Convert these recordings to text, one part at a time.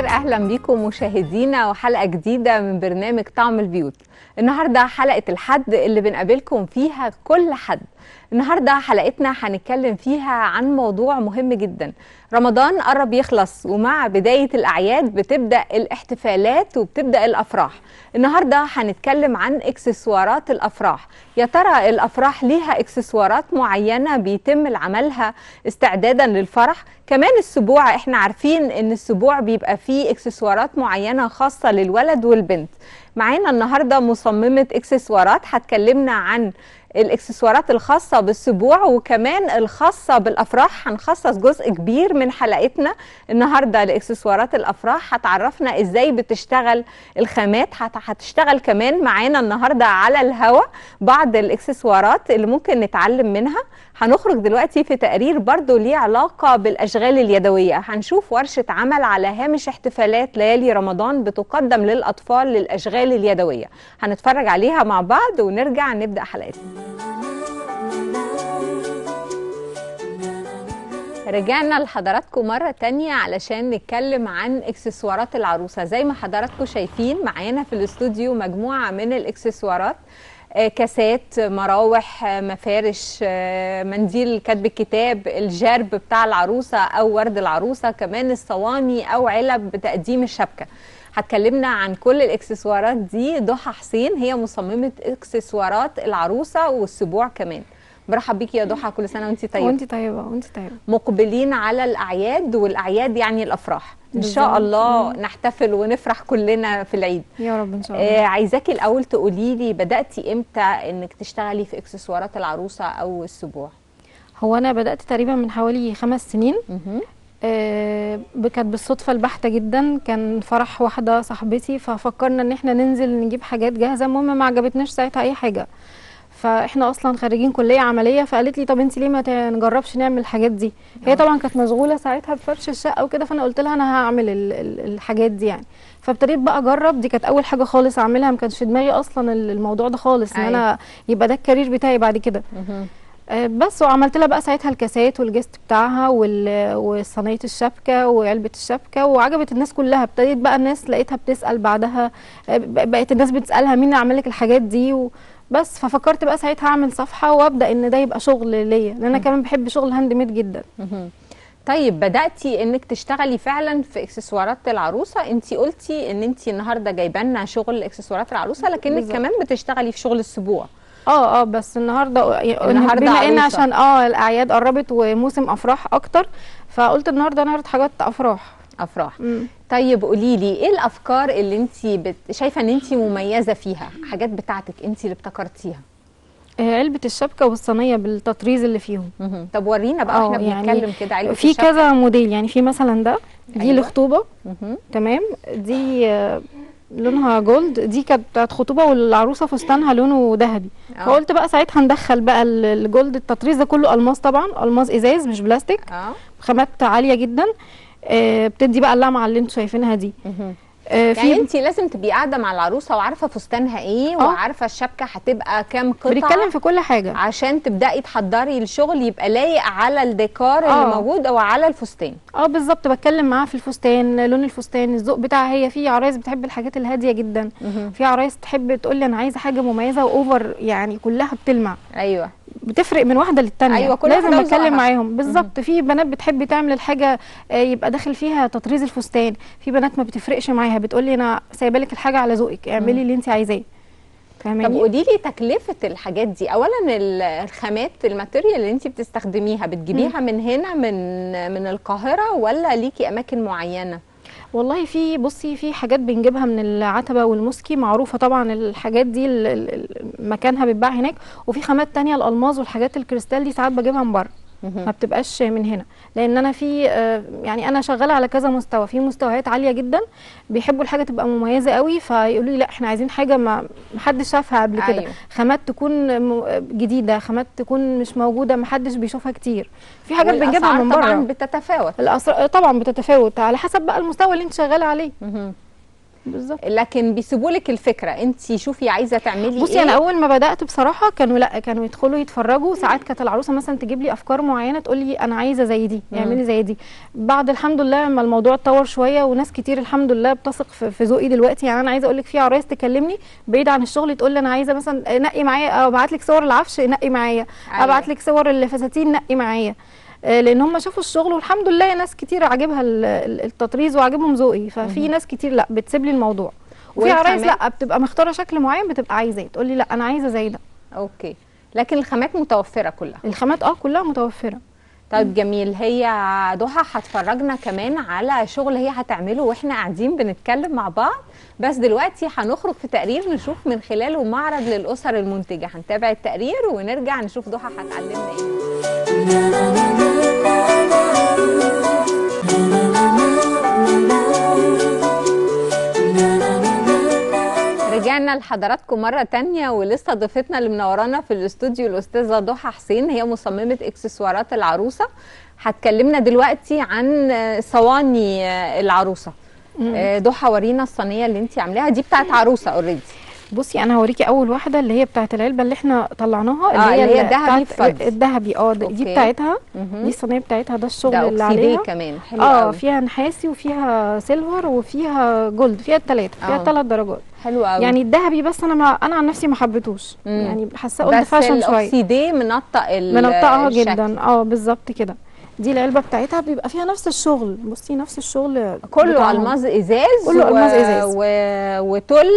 الخير أهلا بيكم مشاهدينا وحلقة جديدة من برنامج طعم البيوت. النهارده حلقة الحد اللي بنقابلكم فيها كل حد. النهارده حلقتنا هنتكلم فيها عن موضوع مهم جدا. رمضان قرب يخلص ومع بداية الأعياد بتبدأ الاحتفالات وبتبدأ الأفراح. النهارده هنتكلم عن إكسسوارات الأفراح. يا ترى الأفراح ليها إكسسوارات معينة بيتم عملها استعدادا للفرح؟ كمان السبوع إحنا عارفين إن السبوع بيبقى فيه إكسسوارات معينة خاصة للولد والبنت. معانا النهارده مصممة إكسسوارات هتكلمنا عن الاكسسوارات الخاصة بالسبوع وكمان الخاصة بالأفراح. هنخصص جزء كبير من حلقتنا النهارده لإكسسوارات الأفراح. هتعرفنا إزاي بتشتغل الخامات. هتشتغل كمان معانا النهارده على الهوا بعض الإكسسوارات اللي ممكن نتعلم منها. هنخرج دلوقتي في تقرير برضو ليه علاقة بالأشغال اليدوية. هنشوف ورشة عمل على هامش احتفالات ليالي رمضان بتقدم للأطفال للأشغال اليدوية. هنتفرج عليها مع بعض ونرجع نبدأ حلقتنا. رجعنا لحضراتكم مرة تانية علشان نتكلم عن إكسسوارات العروسة. زي ما حضراتكم شايفين معانا في الاستوديو مجموعة من الإكسسوارات آه، كاسات مراوح آه، مفارش آه، منديل كتب الكتاب الجرب بتاع العروسة أو ورد العروسة كمان الصواني أو علب بتقديم الشبكة. هتكلمنا عن كل الإكسسوارات دي ضحى حسين هي مصممة إكسسوارات العروسة والسبوع كمان. برحب بيكي يا ضحى كل سنة وانت طيبة. وانت طيبة وانت طيبة. مقبلين على الأعياد والأعياد يعني الأفراح. إن شاء. الله نحتفل ونفرح كلنا في العيد. يا رب إن شاء الله. آه عايزاكي الأول تقولي لي بدأتي إمتى إنك تشتغلي في إكسسوارات العروسة أو السبوع؟ هو أنا بدأت تقريبا من حوالي خمس سنين. آه كانت بالصدفة البحتة جدا. كان فرح واحدة صاحبتي ففكرنا إن إحنا ننزل نجيب حاجات جاهزة. المهم ما عجبتناش ساعتها أي حاجة. فاحنا أصلا خريجين كلية عملية فقالت لي طب انت ليه ما نجربش نعمل الحاجات دي؟ هي طبعا كانت مشغولة ساعتها بفرش الشقة وكده فأنا قلت لها أنا هعمل ال- ال- الحاجات دي يعني. فابتديت بقى أجرب دي كانت أول حاجة خالص أعملها ما كانش في دماغي أصلا ال- الموضوع ده خالص إن أيوة. أنا يبقى ده ال career بتاعي بعد كده. آه، بس وعملت لها بقى ساعتها الكاسات والجست بتاعها وال- وصينية الشبكة وعلبة الشبكة وعجبت الناس كلها. ابتديت بقى الناس لقيتها بتسأل بعدها آه، بقت الناس بتسألها مين اللي عمل لك الحاجات دي وبس ففكرت بقى ساعتها أعمل صفحة وأبدأ إن ده يبقى شغل ليا لأن أنا كمان بحب شغل ال handmade جدا. طيب بدأتي إنك تشتغلي فعلا في إكسسوارات العروسة أنت قلتي إن أنت النهاردة جايبة لنا شغل إكسسوارات العروسة لكنك بالظبط. كمان بتشتغلي في شغل السبوع آه آه بس النهارده النهاردة بما إن. عشان آه الأعياد قربت وموسم أفراح أكتر فقلت النهارده نعرض حاجات أفراح أفراح مم. طيب قولي لي إيه الأفكار اللي أنت بت... شايفة إن أنت مميزة فيها حاجات بتاعتك أنت اللي ابتكرتيها آه، علبة الشبكة والصينية بالتطريز اللي فيهم مهم. طب ورينا بقى آه إحنا يعني بنتكلم كده علبة في الشبكة. كذا موديل يعني في مثلا ده دي أيوة. الخطوبه مهم. تمام دي آه، لونها gold دي كانت بتاعت خطوبة والعروسة فستانها لونه ذهبي آه. فقلت بقى ساعتها ندخل بقى ال- ال gold التطريز ده كله ألماس طبعا ألماس إزاز مش بلاستيك خامات عالية جدا آه، بتدي بقى اللمعة اللي أنتوا شايفينها دي. آه، يعني انت لازم تبقي قاعدة مع العروسة وعارفة فستانها إيه آه. وعارفة الشبكة هتبقى كام قطعة. بنتكلم في كل حاجة. عشان تبدأي تحضري الشغل يبقى لايق على الديكور اللي آه. موجود أو على الفستان. آه بالظبط. بتكلم معاها في الفستان لون الفستان الذوق بتاعها. هي في عرايس بتحب الحاجات الهادية جدا. في عرايس تحب تقول لي أنا عايزة حاجة مميزة واوفر يعني كلها بتلمع. أيوه. بتفرق من واحدة للتانية. أيوة، كل لازم أتكلم. معاهم. بالظبط. في بنات بتحب تعمل الحاجة آه، يبقى داخل فيها تطريز الفستان. في بنات ما بتفرقش معاها بتقول لي أنا سايبة لك الحاجة على ذوقك اعملي اللي أنت عايزاه. طب فاهماني قولي لي تكلفة الحاجات دي. اولا ال- الخامات material اللي أنت بتستخدميها بتجيبيها من هنا من من القاهرة ولا ليكي أماكن معينة؟ والله في بصي في حاجات بنجيبها من العتبة والمسكي معروفة طبعا الحاجات دي مكانها بيتباع هناك. وفي خامات تانية الألماظ والحاجات الكريستال دي ساعات بجيبها من بره. ما بتبقاش من هنا. لأن أنا في آه، يعني أنا شغالة على كذا مستوى. في مستويات عالية جدا بيحبوا الحاجة تبقى مميزة قوي فيقولوا لي لأ إحنا عايزين حاجة ما محدش شافها قبل كده. أيوة. خامات تكون جديدة خامات تكون مش موجودة محدش بيشوفها كتير. في حاجات بنجيبها من طبعا بره. بتتفاوت. الأسعار طبعا بتتفاوت. على حسب بقى المستوى اللي أنت شغاله عليه. بالظبط. لكن بيسيبوا لك الفكرة. انت شوفي عايزة تعملي بصي إيه. أنا اول ما بدأت بصراحة كانوا لا كانوا يدخلوا يتفرجوا. ساعات كانت العروسة مثلا تجيب لي أفكار معينة تقول لي أنا عايزة زي دي. اعملي زي دي. بعد الحمد لله لما الموضوع اتطور شوية وناس كتير الحمد لله بتثق في ذوقي دلوقتي. يعني أنا عايزة أقول لك في عرايس تكلمني بعيد عن الشغل تقول لي أنا عايزة مثلا نقي معايا ابعت لك صور العفش نقي معايا أيوة. ابعت لك صور الفساتين نقي معايا. لأن هم شافوا الشغل والحمد لله ناس كتير عاجبها ال- ال- التطريز وعاجبهم ذوقي. ففي ناس كتير لأ بتسيب لي الموضوع. وفي عرايس؟ لأ بتبقى مختارة شكل معين بتبقى عايزاه. تقول لي لأ أنا عايزة زي ده أوكي. لكن الخامات متوفرة كلها. الخامات آه كلها متوفرة. طيب جميل. هي ضحى هتفرجنا كمان على شغل هي هتعمله وإحنا قاعدين بنتكلم مع بعض. بس دلوقتي هنخرج في تقرير نشوف من خلاله معرض للأسر المنتجة. هنتابع التقرير ونرجع نشوف ضحى هتعلمنا إيه. رجعنا لحضراتكم مرة تانية ولسه ضيفتنا اللي منورانا في الاستوديو الأستاذة ضحى حسين هي مصممة إكسسوارات العروسة. هتكلمنا دلوقتي عن صواني العروسة. آه، ضحى ورينا الصينية اللي انت عاملاها. دي بتاعت عروسة already بصي أنا هوريكي أول واحدة اللي هي بتاعة العلبة اللي إحنا طلعناها آه، اللي هي ال- الذهبي بفضي. الذهبي آه دي. بتاعتها. دي الصينية بتاعتها ده الشغل ده اللي عليها كمان حلو آه قوي فيها نحاسي وفيها silver وفيها gold فيها الثلاثه فيها آه. ثلاث درجات حلو قوي يعني الذهبي بس أنا ما أنا عن نفسي ما حبيتهوش. يعني قلت بس fashion شوية الأوكسيدية منطق ال- منطقها. جدا آه بالظبط كده دي العلبة بتاعتها بيبقى فيها نفس الشغل بصي نفس الشغل كله. الماظ إزاز كله ألماظ إزاز. و... وتل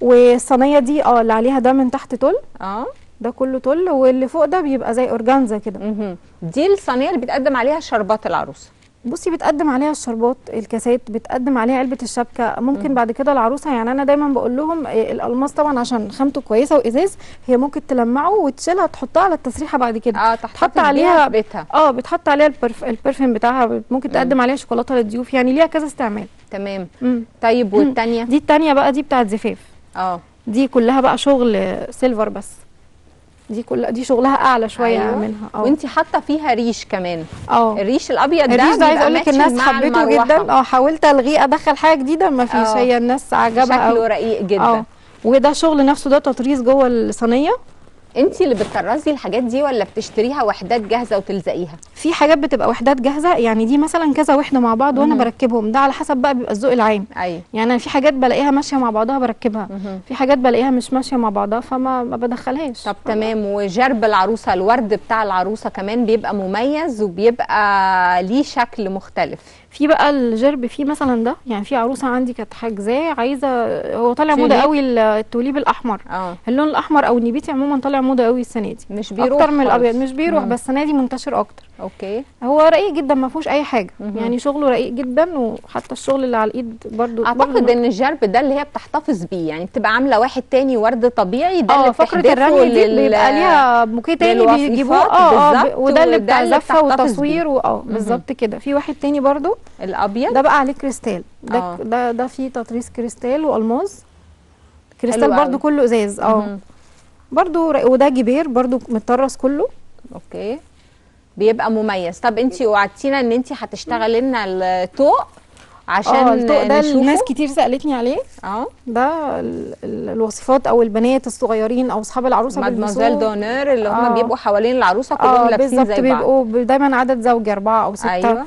والصينية دي آه اللي عليها ده من تحت تل آه. ده كله تل واللي فوق ده بيبقى زي أورجانزا كده. دي الصينية اللي بتقدم عليها شربات العروسه بصي بتقدم عليها الشربات الكاسات بتقدم عليها علبة الشبكة. ممكن بعد كده العروسة يعني أنا دايما بقول لهم إيه، الألماس طبعا عشان خامته كويسة وإزاز هي ممكن تلمعه وتشيلها تحطها على التسريحة بعد كده. آه تحط عليها بيتها. آه بتحط عليها ال perf... ال perfume بتاعها ممكن تقدم عليها شوكولاتة للضيوف يعني ليها كذا استعمال. تمام. مم. طيب والتانية؟ دي التانية بقى دي بتاعت زفاف. آه دي كلها بقى شغل silver بس. دي كلها دي شغلها أعلى شوية أيوة. منها آه. وانت حاطة فيها ريش كمان. آه. الريش الأبيض ده الريش ده بيبقى أقول لك الناس حبته. جدا. آه حاولت ألغيه أدخل حاجة جديدة ما فيش. آه. هي الناس عجبها شكله رقيق جدا. آه. وده شغل نفسه ده تطريز جوه الصينية. انت اللي بتطرزي الحاجات دي ولا بتشتريها وحدات جاهزة وتلزقيها؟ في حاجات بتبقى وحدات جاهزة يعني دي مثلا كذا وحدة مع بعض وأنا مهم. بركبهم ده على حسب بقى بيبقى الذوق العام. أيوه. يعني أنا في حاجات بلاقيها ماشية مع بعضها بركبها مهم. في حاجات بلاقيها مش ماشية مع بعضها فما ما بدخلهاش. طب تمام وجرب العروسة الورد بتاع العروسة كمان بيبقى مميز وبيبقى ليه شكل مختلف. في بقى الجروب فيه مثلا ده يعني في عروسة عندي كانت حاجزاه عايزة هو طالع موضة؟ قوي التوليب الأحمر آه اللون الأحمر أو النبيتي عموما طالع موضة قوي السنة دي مش بيروح أكتر من. الأبيض مش بيروح مم. بس السنة دي منتشر أكتر okay. هو رقيق جدا ما فيهوش أي حاجة. مهم. يعني شغله رقيق جدا وحتى الشغل اللي على الإيد برضو أعتقد برضو إن الجروب ده اللي هي بتحتفظ بيه يعني بتبقى عاملة واحد تاني ورد طبيعي ده آه اللي فقرة الرمي دي لل- بيبقى ليها بوكيه تاني بيجيبوه. آه آه وده اللي بتاع اللي زفه وتصوير واه بالظبط كده. في واحد تاني برضو. الأبيض. ده بقى عليه كريستال. ده آه. ده ده فيه تطريز كريستال والماس كريستال برضو قوي. كله إزاز. آه. برضو ر- وده كبير برضو متطرز كله. okay. بيبقى مميز طب انت وعدتينا ان انت هتشتغلي لنا الطوق عشان آه الطوق ده نشوفه. الناس كتير سألتني عليه آه ده ال- ال- الوصفات أو البنات الصغيرين أو أصحاب العروسة mademoiselle. d'honneur اللي هم آه. بيبقوا حوالين العروسة كلهم آه لابسين بالظبط زي بعض بيبقوا ب- دايما عدد زوجي أربعة أو ستة أيوه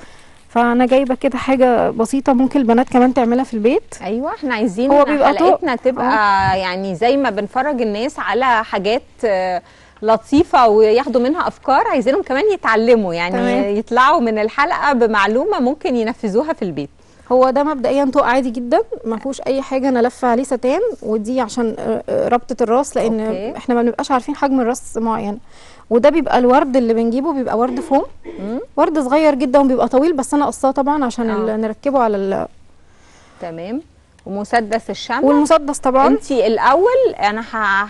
فأنا جايبة كده حاجة بسيطة ممكن البنات كمان تعملها في البيت أيوه إحنا عايزين. حلقتنا تبقى يعني زي ما بنفرج الناس على حاجات آه، لطيفة وياخدوا منها أفكار عايزينهم كمان يتعلموا يعني تمام. يطلعوا من الحلقة بمعلومة ممكن ينفذوها في البيت هو ده مبدئيا طوق عادي جدا ما فيهوش أي حاجة أنا لفة عليه ستان ودي عشان آه، آه، ربطة الراس لأن أوكي. إحنا ما بنبقاش عارفين حجم الراس معين وده بيبقى الورد اللي بنجيبه بيبقى ورد فوم. ورد صغير جدا وبيبقى طويل بس أنا قصاه طبعا عشان آه. نركبه على ال... تمام ومسدس الشمع. والمسدس طبعا. انت الأول أنا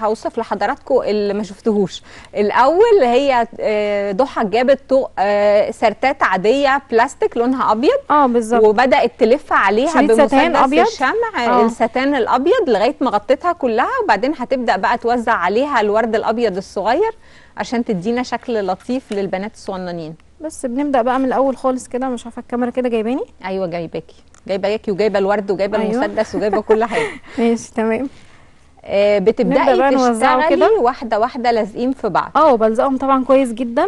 هوصف لحضراتكم اللي ما شفتهوش. الأول هي آه، ضحى جابت طوق آه، سرتات عادية بلاستيك لونها أبيض. آه بالظبط. وبدأت تلف عليها بمسدس أبيض؟ الشمع آه. الستان الأبيض لغاية ما غطيتها كلها. وبعدين هتبدأ بقى توزع عليها الورد الأبيض الصغير عشان تدينا شكل لطيف للبنات الصغننين. بس بنبدأ بقى من الأول خالص كده. مش عارفة الكاميرا كده جايباني؟ أيوه جايباكي. جايبة ياكي وجايبه الورد وجايبة أيوة. المسدس وجايبة كل حاجة. ماشي تمام. آه، بتبدأي تشتغلي. واحدة واحدة لازقين في بعض. آه بلزقهم طبعا كويس جدا.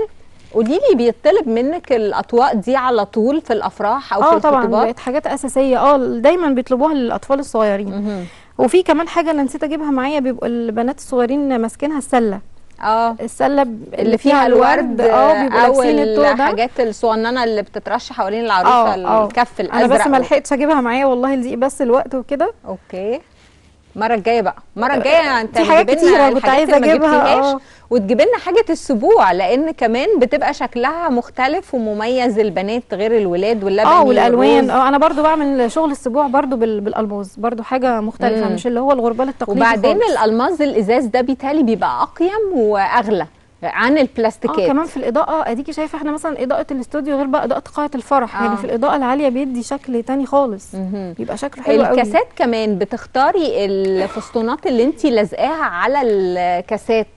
قولي لي بيطلب منك الأطواق دي على طول في الأفراح أو آه في طبعا الخطوبات؟ بقت حاجات أساسية. آه دايما بيطلبوها للأطفال الصغيرين. وفي كمان حاجة أنا نسيت أجيبها معايا بيبقوا البنات الصغيرين ماسكينها السلة. آه السلة اللي فيها الورد آه بيبقوا أو لابسين الطوق ده الحاجات الصغننة اللي بتترش حوالين العروسة آه آه. الكف أنا الأزرق بس ما لحقتش أجيبها معايا والله لضيق بس الوقت وكده. أوكي. المره الجاية بقى المره الجاية انت حاجات كتيرة كنت أجيبها، جبتيهاش آه. وتجيبي لنا حاجة السبوع لأن كمان بتبقى شكلها مختلف ومميز البنات غير الولاد واللبني آه والألوان. آه أنا برضو بعمل شغل السبوع برضو بال- بالألماس برضو حاجة مختلفة مم. مش اللي هو الغربال التقليدي وبعدين خالص. الألماس الإزاز ده بالتالي بيبقى أقيم وأغلى عن آه البلاستيكات كمان في الإضاءة أديكي شايفة إحنا مثلا إضاءة الاستوديو غير بقى إضاءة قاعة الفرح آه. يعني في الإضاءة العالية بيدي شكل تاني خالص مهم. بيبقى شكله حلو قوي الكاسات كمان بتختاري الفسطونات اللي انت لازقاها على الكاسات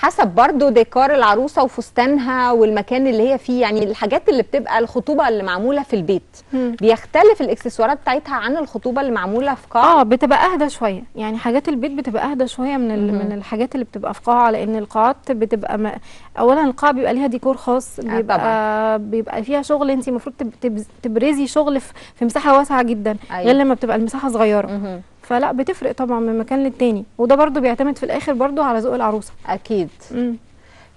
حسب برضو ديكور العروسة وفستانها والمكان اللي هي فيه يعني الحاجات اللي بتبقى الخطوبة اللي معمولة في البيت مم. بيختلف الاكسسوارات بتاعتها عن الخطوبة اللي معمولة في قاعة آه بتبقى أهدى شوية يعني حاجات البيت بتبقى أهدى شوية من. من الحاجات اللي بتبقى في قاعة لأن القاعات بتبقى م... اولا القاعة بيبقى ليها ديكور خاص بيبقى طبعاً. بيبقى فيها شغل انت المفروض تب... تب... تبرزي شغل في... في مساحة واسعة جدا أيوة. غير لما بتبقى المساحة صغيرة مهم. فلا بتفرق طبعا من مكان للتاني. وده برضو بيعتمد في الآخر برضو على ذوق العروسة. أكيد. مم.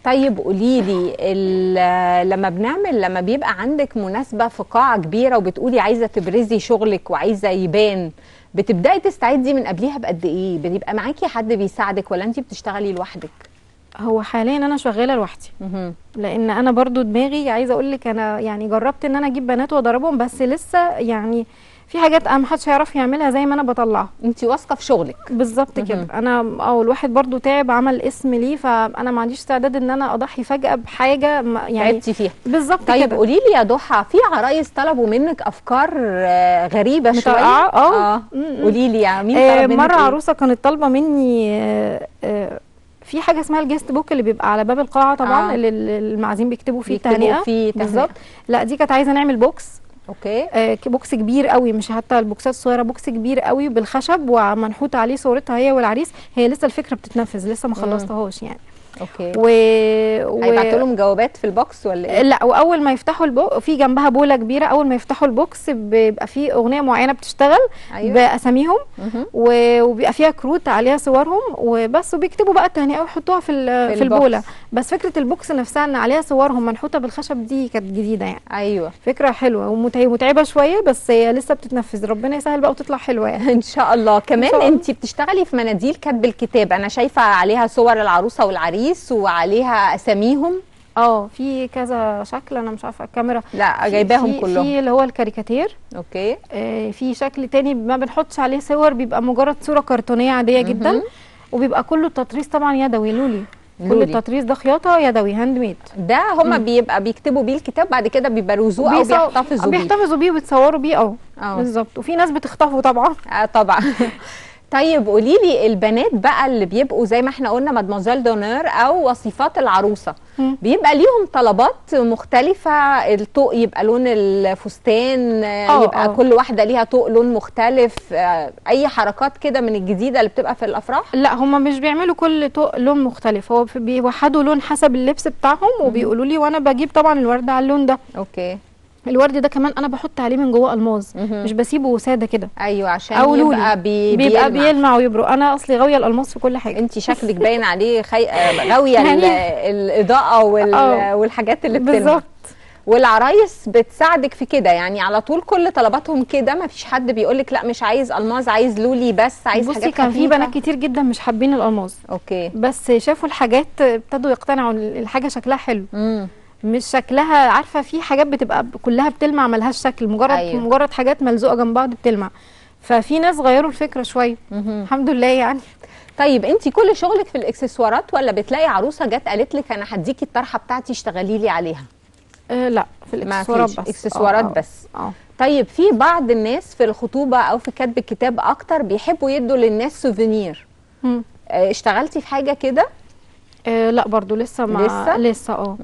طيب قولي لي لما بنعمل لما بيبقى عندك مناسبة في قاعة كبيرة وبتقولي عايزة تبرزي شغلك وعايزة يبان بتبدأي تستعدي من قبليها بقد إيه؟ بيبقى معاكي حد بيساعدك ولا انت بتشتغلي لوحدك؟ هو حاليا أنا شغالة لوحدي. لأن أنا برضو دماغي عايزة أقول لك أنا يعني جربت إن أنا أجيب بنات وأضربهم بس لسه يعني في حاجات أنا محدش هيعرف يعملها زي ما أنا بطلعها أنت واثقة في شغلك بالظبط. كده أنا آه الواحد برضو تعب عمل اسم ليه فأنا ما عنديش استعداد إن أنا أضحي فجأة بحاجة يعني تعبتي فيها بالظبط طيب كده قولي لي يا ضحى في عرايس طلبوا منك أفكار آه، غريبة شوية؟ آه. م. قولي لي يا مين آه طلب منك مرة إيه؟ عروسة كانت طالبة مني آه آه في حاجة اسمها ال guest book اللي بيبقى على باب القاعة طبعا آه. اللي المعازيم بيكتبوا فيه التهنئة. بالظبط لأ دي كانت عايزة نعمل box okay. آه، box كبير قوي مش حتى ال boxات الصغيرة box كبير قوي بالخشب ومنحوت عليه صورتها هي والعريس. هي لسه الفكرة بتتنفذ لسه ما خلصتهاش يعني. أوكي. و, و... هيبعتوا لهم جوابات في ال box ولا إيه؟ لا وأول ما يفتحوا ال box في جنبها بولة كبيرة أول ما يفتحوا ال box بيبقى فيه أغنية معينة بتشتغل أيوة. بأساميهم. و- وبيبقى فيها كروت عليها صورهم وبس وبيكتبوا بقى التهنئة ويحطوها في ال- في في البولة. بس فكرة ال box نفسها إن عليها صورهم منحوتة بالخشب دي كانت جديدة يعني. أيوه. فكرة حلوة ومتعبه شوية بس هي لسه بتتنفذ. ربنا يسهل بقى وتطلع حلوة يعني. إن شاء الله. كمان. انت بتشتغلي في مناديل كتب الكتاب. أنا شايفة عليها صور العروسة والعريس وعليها أساميهم؟ آه في كذا شكل أنا مش عارفة الكاميرا. لا جايباهم كلهم. في اللي هو الكاريكاتير. okay. آه، في شكل تاني ما بنحطش عليه صور بيبقى مجرد صورة كرتونية عادية جدا. وبيبقى كله التطريز طبعا يدوي لولي. كل. التطريز ده خياطة يدوي handmade ده هما بيبقى بيكتبوا بيه الكتاب بعد كده بيبروزوه أو بيحتفظوا بيه. بيحتفظوا بيه وبيتصوروا بيه آه آه بالظبط. وفي ناس بتخطفه طبعا. آه طبعا. طيب قولي لي البنات بقى اللي بيبقوا زي ما إحنا قلنا mademoiselle d'honneur أو وصيفات العروسة. بيبقى ليهم طلبات مختلفة الطوق يبقى لون الفستان آه، آه، يبقى آه. كل واحدة ليها طوق لون مختلف آه، أي حركات كده من الجديدة اللي بتبقى في الأفراح؟ لا هما مش بيعملوا كل طوق لون مختلف هو بيوحدوا لون حسب اللبس بتاعهم وبيقولوا لي وأنا بجيب طبعا الورد على اللون ده. okay. الورد ده كمان أنا بحط عليه من جوه الماس مهم. مش بسيبه ساده كده أيوه عشان أو يبقى. بي بيبقى بيلمع. بيلمع ويبرق أنا أصلي غاوية الالماس في كل حاجة انت شكلك باين عليه خي... آه، غاوية يعني- الإضاءة وال... آه. والحاجات اللي بتلمع بالظبط والعرايس بتساعدك في كده يعني على طول كل طلباتهم كده ما فيش حد بيقول لك لا مش عايز الماس عايز لولي بس عايز بصي حاجات كان في. بنات كتير جدا مش حابين الالماس okay بس شافوا الحاجات ابتدوا يقتنعوا الحاجة شكلها حلو امم مش شكلها عارفة في حاجات بتبقى كلها بتلمع ملهاش شكل مجرد أيوة. مجرد حاجات ملزوقة جنب بعض بتلمع. ففي ناس غيروا الفكرة شوية. الحمد لله يعني. طيب انت كل شغلك في الاكسسوارات ولا بتلاقي عروسة جت قالت لك أنا هديكي الطرحة بتاعتي اشتغلي لي عليها؟ آه لا في الاكسسوارات بس. اكسسوارات آه، آه. بس. آه. طيب في بعض الناس في الخطوبة أو في كتب الكتاب أكتر بيحبوا يدوا للناس سوفينير. آه، اشتغلتي في حاجة كده؟ آه لا برضو لسه ما لسه؟ لسه آه.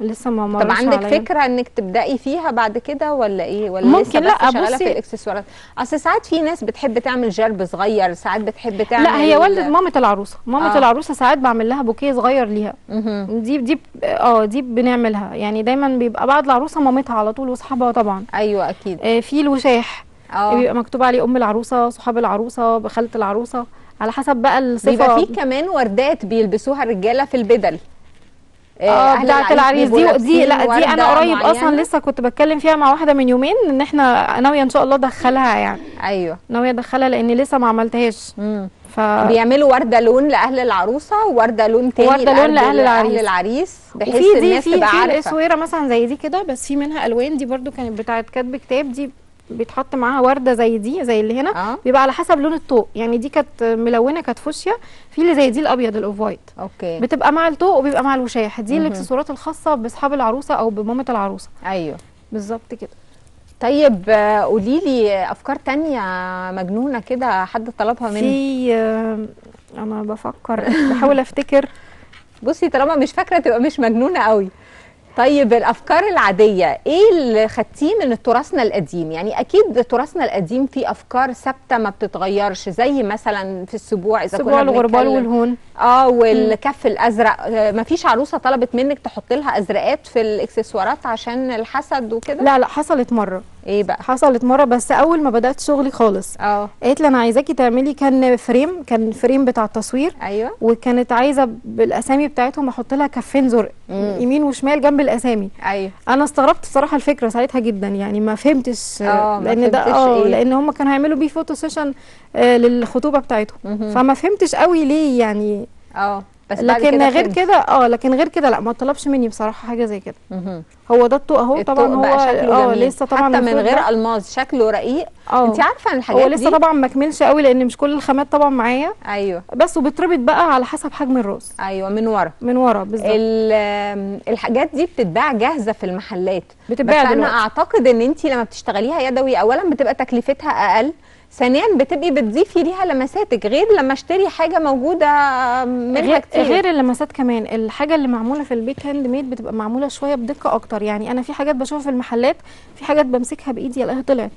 لسه ما طب مرش عندك عليا. فكرة إنك تبدأي فيها بعد كده ولا إيه؟ ولا ممكن، لسه بس لا، شغاله بصي- في الإكسسوارات؟ أصل ساعات في ناس بتحب تعمل جرب صغير ساعات بتحب تعمل لا هي والدة مامة العروسة. مامة آه. العروسة ساعات بعمل لها بوكيه صغير ليها. مهم. دي دي آه دي بنعملها. يعني دايما بيبقى بعد العروسة مامتها على طول واصحابها طبعا. أيوه أكيد. آه في الوشاح. آه. بيبقى مكتوب عليه أم العروسة صحاب العروسة بخاله العروسة. على حسب بقى الصفة. بيبقى في كمان وردات بيلبسوها الرجالة في البدل. آه أهل بتاعه العريس دي دي لا دي أنا قريب أصلا. لسه كنت بتكلم فيها مع واحدة من يومين إن إحنا ناوية إن شاء الله أدخلها يعني. أيوه. ناوية أدخلها لأني لسه ما عملتهاش. ف بيعملوا وردة لون لأهل العروسة ووردة لون تاني وردة لون لأهل العريس. أهل العريس بحيث دي الناس في تبقى في عارفة. الاسويره مثلا زي دي كده بس في منها ألوان. دي برضو كانت بتاعه كاتب كتاب. دي بيتحط معاها وردة زي دي زي اللي هنا. آه. بيبقى على حسب لون الطوق. يعني دي كانت ملونة كانت فوشيا في اللي زي دي الأبيض ال off-white okay. بتبقى مع الطوق وبيبقى مع الوشاح. دي. الإكسسوارات الخاصة بأصحاب العروسة أو بمامة العروسة. أيوه. بالظبط كده. طيب آه، قولي لي أفكار تانية مجنونة كده حد طلبها منك؟ في آه، أنا بفكر بحاول أفتكر. بصي طالما مش فاكرة تبقى مش مجنونة قوي طيب الأفكار العادية إيه اللي خدتيه من تراثنا القديم؟ يعني أكيد تراثنا القديم فيه أفكار ثابتة ما بتتغيرش زي مثلا في السبوع إذا سبوع الغربال والهون. آه والكف الأزرق. آه، مفيش عروسة طلبت منك تحط لها أزرقات في الإكسسوارات عشان الحسد وكده؟ لا لا حصلت مرة. إيه بقى؟ حصلت مرة بس أول ما بدأت شغلي خالص. آه. قالت لي أنا عايزاكي تعملي كان frame كان frame بتاع التصوير. أيوه. وكانت عايزة بالأسامي بتاعتهم أحط لها كفين زرق مم. يمين وشمال جنب الأسامي. أيوه. أنا استغربت الصراحه الفكرة ساعتها جدا يعني ما فهمتش آه، ما لأن ده فهمتش آه إيه. لأن هم كانوا هيعملوا بيه photo session آه للخطوبة بتاعتهم. فما فهمتش قوي ليه يعني. آه. بس لكن كده غير. كده آه لكن غير كده لأ ما طلبش مني بصراحة حاجة زي كده. هو ده الطوق اهو طبعا هو آه. لسه طبعا حتى من غير الماظ شكله رقيق. آه. انت عارفة ان الحاجات هو لسه دي طبعا ما كملش قوي لأن مش كل الخامات طبعا معايا. أيوه. بس وبتربط بقى على حسب حجم الراس أيوه من ورا. من ورا بالظبط. الحاجات دي بتتباع جاهزة في المحلات. بتتباع بس أنا دلوقتي. أعتقد إن انت لما بتشتغليها يدوي اولا بتبقى تكلفتها أقل. ثانيا بتبقي بتضيفي ليها لمساتك غير لما اشتري حاجة موجودة منها غير, كتير. غير اللمسات كمان. الحاجة اللي معمولة في البيت handmade بتبقى معمولة شوية بدقة أكتر. يعني أنا في حاجات بشوفها في المحلات في حاجات بمسكها بإيدي ألاقيها طلعت.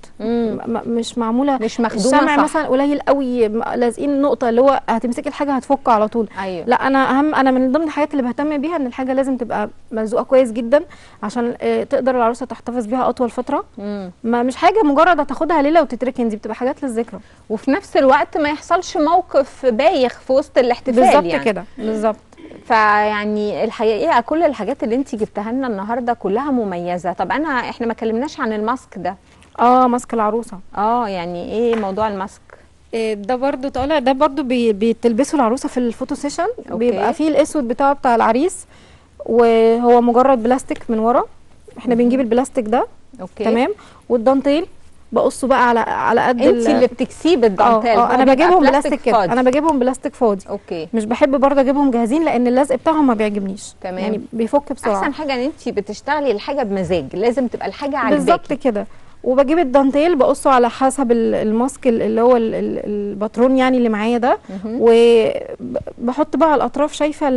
مش معمولة مش مخدومة الشمع صح. مثلا قليل قوي لازقين نقطة اللي هو هتمسكي الحاجة هتفك على طول. أيوه. لا أنا أهم أنا من ضمن الحاجات اللي بهتم بيها إن الحاجة لازم تبقى ملزوقة كويس جدا عشان آه، تقدر العروسة تحتفظ بيها أطول فترة. مم. ما مش حاجة مجرد هتاخدها ليلة وتتركن دي بتبقى حاجات للذكرى وفي نفس الوقت ما يحصلش موقف بايخ في وسط الاحتفال بالظبط يعني. كده بالظبط. فيعني الحقيقة كل الحاجات اللي انت جبتها لنا النهارده كلها مميزة. طب أنا إحنا ما كلمناش عن ال mask ده. آه mask العروسة. آه يعني إيه موضوع ال mask؟ إيه ده برضو طالع ده برضو بي بيتلبسوا العروسة في ال photo session. okay. بيبقى فيه الأسود بتاعه بتاع العريس وهو مجرد بلاستيك من ورا. إحنا بنجيب البلاستيك ده. okay. تمام؟ والدانتيل. بقصه بقى على على قد انت ال- اللي بتكسيه آه بالدانتيل آه أنا بجيبهم بلاستيك كده. أنا بجيبهم بلاستيك فاضي. okay. مش بحب برضه أجيبهم جاهزين لأن اللزق بتاعهم ما بيعجبنيش. تمام. يعني بيفك بسرعة. أحسن حاجة إن انت بتشتغلي الحاجة بمزاج. لازم تبقى الحاجة بالظبط عاجباكي كده. وبجيب الدانتيل بقصه على حسب ال- ال mask ال- اللي هو ال- ال- الباترون يعني اللي معايا ده. وبحط بقى على الأطراف شايفة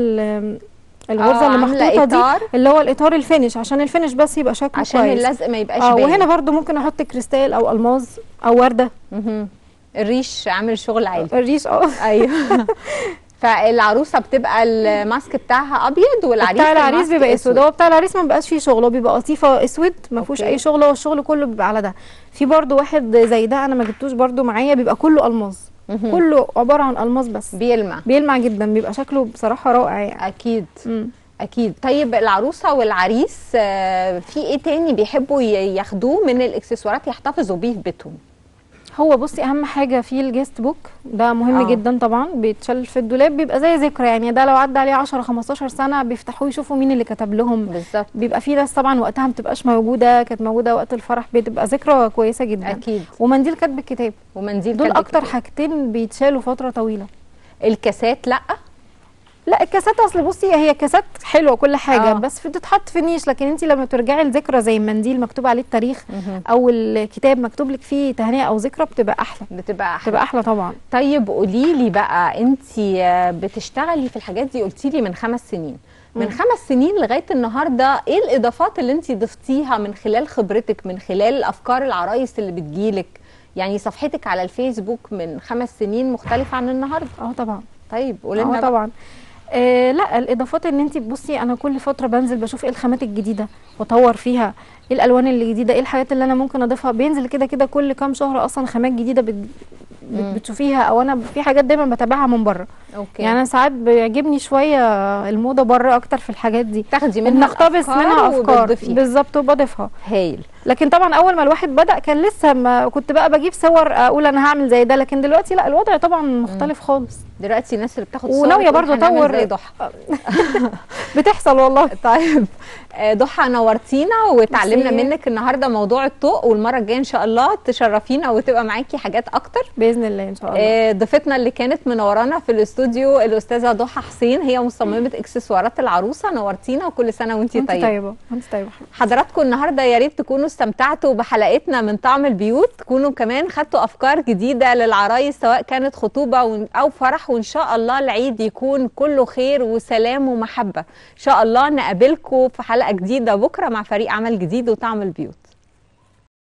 الغرزه آه، اللي عاملة محطوطة دي اللي هو الإطار ال finish عشان ال finish بس يبقى شكله عشان كويس. اللزق ما يبقاش باين. وهنا برضو ممكن أحط كريستال أو ألماظ أو وردة. الريش عامل شغل عالي. الريش آه. أيوه. فالعروسة بتبقى ال mask بتاعها أبيض والعريس بتاع العريس بيبقى أسود. هو بتاع العريس ما بيبقاش فيه شغل هو بيبقى قطيفه أسود ما فيهوش. أي شغل هو الشغل كله بيبقى على ده. في برضو واحد زي ده أنا ما جبتوش برضو معايا بيبقى كله ألماظ. كله عبارة عن الماظ بس. بيلمع. بيلمع جدا بيبقى شكله بصراحة رائع يعني. أكيد. مم. أكيد. طيب العروسة والعريس آه، في إيه تاني بيحبوا ياخدوه من الإكسسوارات يحتفظوا بيه في بيتهم؟ هو بصي أهم حاجة فيه ال guest book ده مهم آه. جدا طبعا بيتشال في الدولاب بيبقى زي ذكرى يعني ده لو عدى عليه 10 15 سنة بيفتحوه يشوفوا مين اللي كتب لهم. بالظبط. بيبقى في ناس طبعا وقتها ما بتبقاش موجودة كانت موجودة وقت الفرح بتبقى ذكرى كويسة جدا. أكيد. ومنديل كتب الكتاب ومنديل دول كاتب أكتر. حاجتين بيتشالوا فترة طويلة. الكاسات لأ. لا الكاسات أصل بصي هي كاسات حلوة كل حاجة آه. بس بتتحط في نيش لكن انت لما ترجعي لذكرى زي المنديل مكتوب عليه التاريخ مهم. أو الكتاب مكتوب لك فيه تهنئة أو ذكرى بتبقى أحلى. بتبقى أحلى. بتبقى أحلى طبعا. طيب قولي لي بقى انت بتشتغلي في الحاجات دي؟ قلتي لي من خمس سنين. من. خمس سنين لغاية النهارده إيه الإضافات اللي انت ضفتيها من خلال خبرتك من خلال أفكار العرايس اللي بتجيلك؟ يعني صفحتك على الفيسبوك من خمس سنين مختلفة عن النهارده. آه طبعا. طيب قولي لنا بقى. آه لا الإضافات إن انت بصي أنا كل فترة بنزل بشوف إيه الخامات الجديدة وأطور فيها إيه الألوان اللي جديدة إيه الحاجات اللي أنا ممكن أضيفها بينزل كده كده كل كام شهر أصلا خامات جديدة بت... بتشوفيها أو أنا في حاجات دايما بتابعها من بره. أوكي. يعني أنا ساعات بيعجبني شوية الموضة بره أكتر في الحاجات دي. تاخدي منها الأفكار منها أفكار. بالظبط وبضيفها. هايل. لكن طبعا أول ما الواحد بدأ كان لسه ما كنت بقى بجيب صور أقول أنا هعمل زي ده لكن دلوقتي لا الوضع طبعا مختلف خالص. دلوقتي الناس اللي بتاخد صور أطور- زي ضحى. بتحصل والله. طيب آه، ضحى نورتينا وتعلمنا. منك النهارده موضوع الطوق والمرة الجاية إن شاء الله تشرفينا وتبقى معاكي حاجات أكتر. بإذن الله إن شاء الله. آه، ضيفتنا اللي كانت منورانا في الاستوديو الأستاذة ضحى حسين هي مصممة إكسسوارات العروسة نورتينا وكل سنة وإنتي انت طيبة. طيبة انت طيبة حضراتكم النهارده يا ريت تكونوا استمتعتوا بحلقتنا من طعم البيوت تكونوا كمان خدتوا أفكار جديدة للعرايس سواء كانت خطوبة أو فرح وإن شاء الله العيد يكون كله خير وسلام ومحبة. ان شاء الله نقابلكم في حلقة جديدة بكرة مع فريق عمل جديد وطعم البيوت.